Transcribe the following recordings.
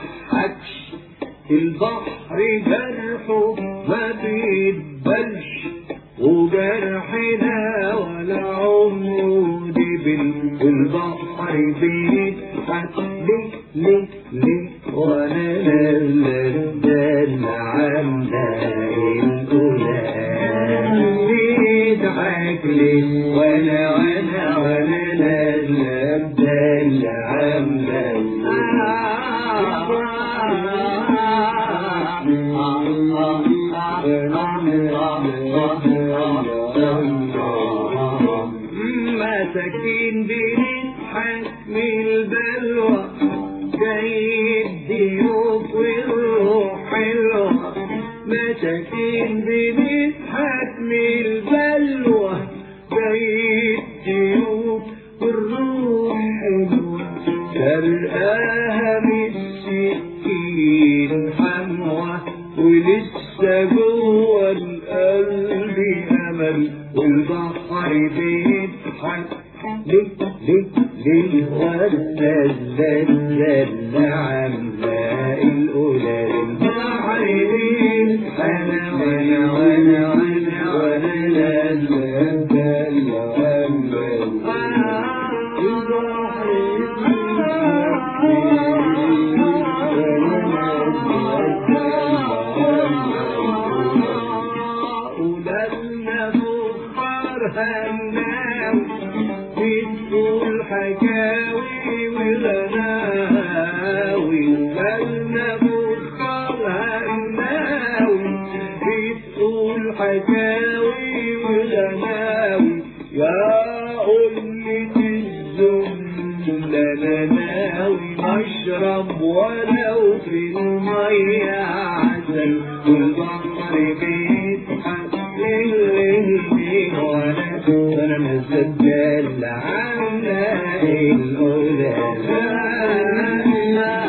تضحكش البحر جرحه ما بيتبلش وجرحنا ولا عمره دبل البحر بيضحك ليه ليه ليه وأنا نازل عامله الاولى مساكين بنضحك من البلوى جاي الضيوف والروح حلوة مساكين بنضحك من البلوى جاي الضيوف والروح حلوة سرقاها من السكين حموة ولسه جوه الزلزال عامله الاولى البحر بيضحك أنا وأنا وأنا وأنا وأنا لا ولادنا فخار هناوي بتقول بتقول حكاوي وغناوي يا قلة الذل أنا ناوي. نشرب ولو في المية عسل. والبحر بيضحك ليه وأنا مسجل عاملة الاولى يا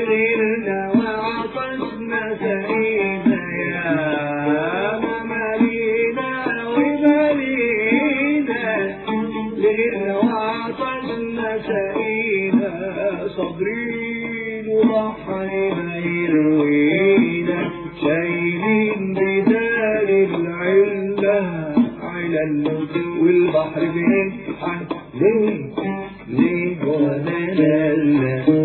لغيرنا وعطشنا سعينا يا مارينا ومارينا لغيرنا وعطشنا سعينا صابرين وضحينا يروينا شايلين بدار العلة علل والبحر بيضحك ليه ليه ولا لا لا لا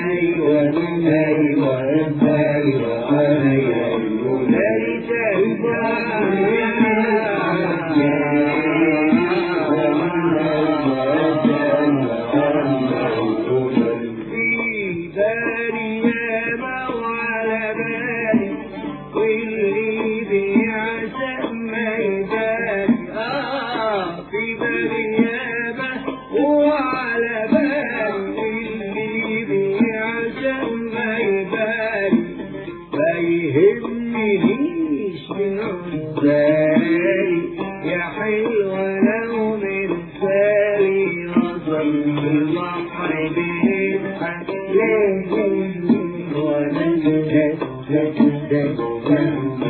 أيوة أيوة عزالي يا حلوة لو من سالي وصل البحر بيضحك ليه وأنا لا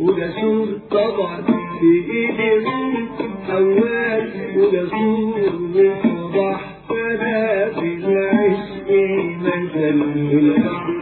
ولا طبعا في ايدي اول ولا سور وصباح فلا في العشق مثل البحر